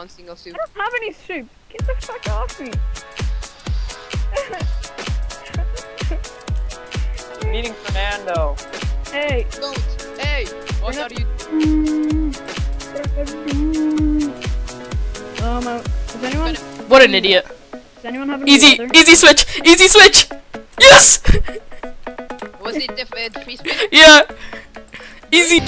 one single soup. I don't have any soup. Get the fuck off me. Meeting Fernando. hey. Don't. Hey, what are you? Um, uh, does anyone, What an idiot. does anyone have any Easy, water? easy switch, easy switch. Yes. Was it the uh, free spin? yeah. Easy.